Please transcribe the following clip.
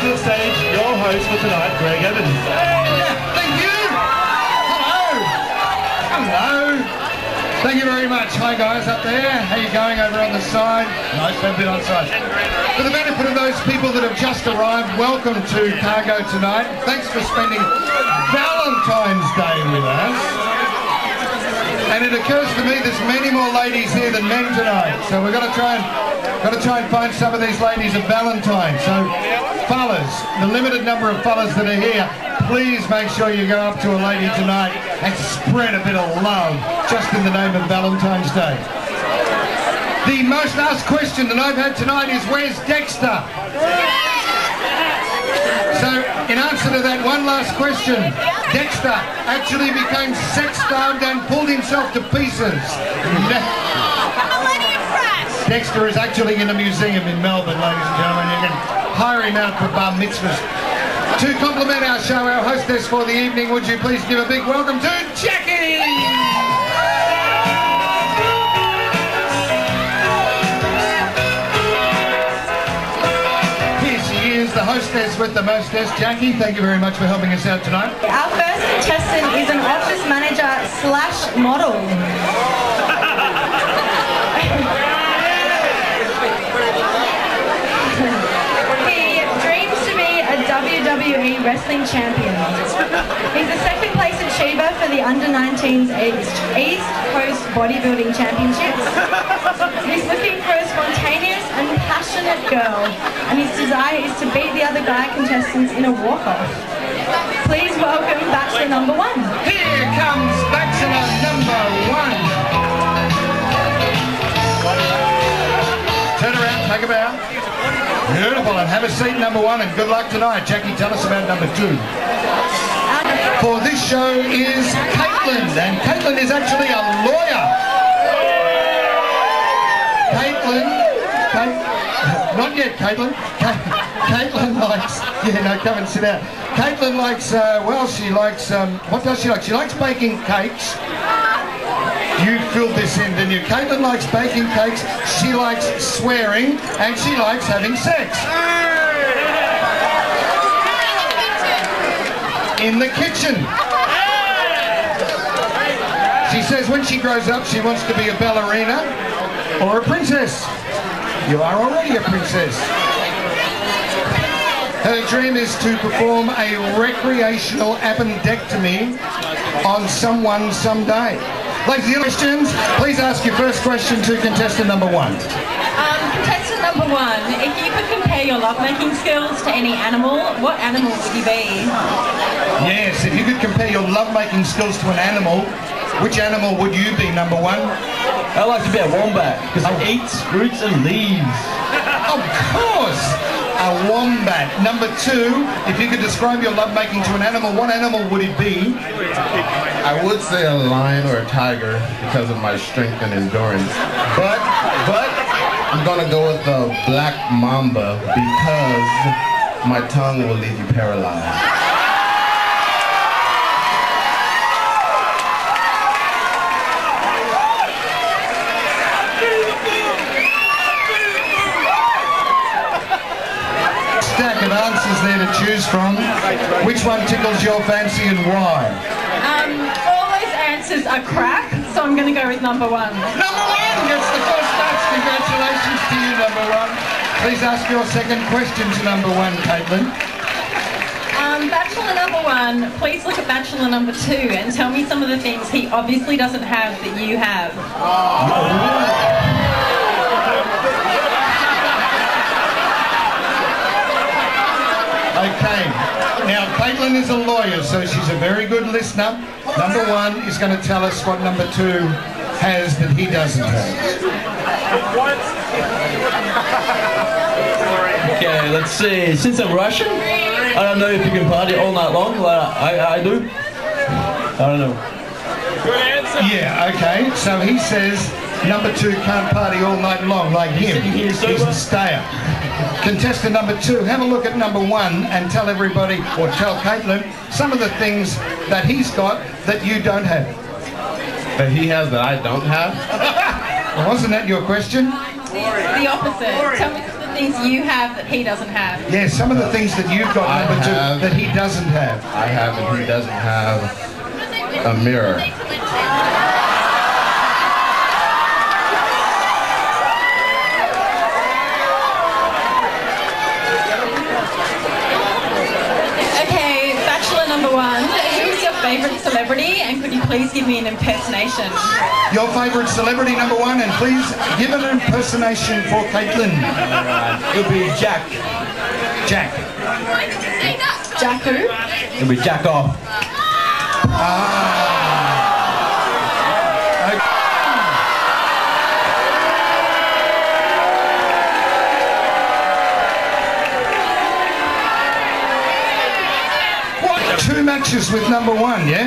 to the stage your host for tonight, Greg Evans. Yeah, thank you. Hello. Hello. Thank you very much. Hi guys up there. How you going over on the side? Nice to have a bit on side. For the benefit of those people that have just arrived, welcome to Cargo tonight. Thanks for spending Valentine's Day with us. And it occurs to me there's many more ladies here than men tonight. So we're to try and to try and find some of these ladies a Valentine. So fellas, the limited number of fellas that are here, please make sure you go up to a lady tonight and spread a bit of love just in the name of Valentine's Day. The most asked question that I've had tonight is where's Dexter? So, in answer to that one last question, Dexter actually became sex-starved and pulled himself to pieces. Dexter is actually in a museum in Melbourne, ladies and gentlemen. You can hire him out for bar mitzvahs. To compliment our show, our hostess for the evening, would you please give a big welcome to Jackie? Hostess with the mostess. Jackie, thank you very much for helping us out tonight. Our first contestant is an office manager slash model. he dreams to be a WWE wrestling champion. He's the second place achiever for the under 19s East, East Coast Bodybuilding Championships. He's looking for a spontaneous and passionate girl, and his desire is to beat the other guy contestants in a walk-off. And have a seat, number one, and good luck tonight. Jackie, tell us about number two. For this show is Caitlin, and Caitlin is actually a lawyer. Caitlin, Cait- not yet, Caitlin. Caitlin likes, yeah, no, come and sit down. Caitlin likes, uh, well, she likes, um, what does she like? She likes baking cakes. Filled this in, didn't you? Caitlin likes baking cakes, she likes swearing, and she likes having sex. In the kitchen. She says when she grows up, she wants to be a ballerina or a princess. You are already a princess. Her dream is to perform a recreational appendectomy on someone someday. Ladies and gentlemen, questions, please ask your first question to contestant number one. Um, contestant number one, if you could compare your lovemaking skills to any animal, what animal would you be? Yes, if you could compare your lovemaking skills to an animal, which animal would you be, number one? I like to be a wombat because it eats roots and leaves. Of course, a wombat. Number two, if you could describe your lovemaking to an animal, what animal would it be? I would say a lion or a tiger because of my strength and endurance. But, but, I'm gonna go with the black mamba because my tongue will leave you paralyzed. Stack of answers there to choose from. Which one tickles your fancy and why? Um, all those answers are crap, so I'm going to go with number one. Number one gets the first match. Congratulations to you, number one. Please ask your second question to number one, Caitlin. Um, bachelor number one, please look at bachelor number two and tell me some of the things he obviously doesn't have that you have. Okay. Caitlin is a lawyer, so she's a very good listener. Number one is going to tell us what number two has that he doesn't have. Okay, let's see. Since I'm Russian, I don't know if you can party all night long like I, I do. I don't know. Good answer. Yeah, okay. So he says number two can't party all night long like him. sitting here He's a stayer. Contestant number two, have a look at number one and tell everybody, or tell Caitlin, some of the things that he's got that you don't have. That he has that I don't have. Wasn't that your question? The opposite. Tell me some of the things you have that he doesn't have. Yeah, some of the things that you've got I number two that he doesn't have. I have and he doesn't have a mirror. Okay, Bachelor number one. Who's your favourite celebrity and could you please give me an impersonation? Your favourite celebrity number one, and please give an impersonation for Caitlin. It'll be Jack. Jack. Jack who? It'll be Jack off. What? Matches with number one, yeah?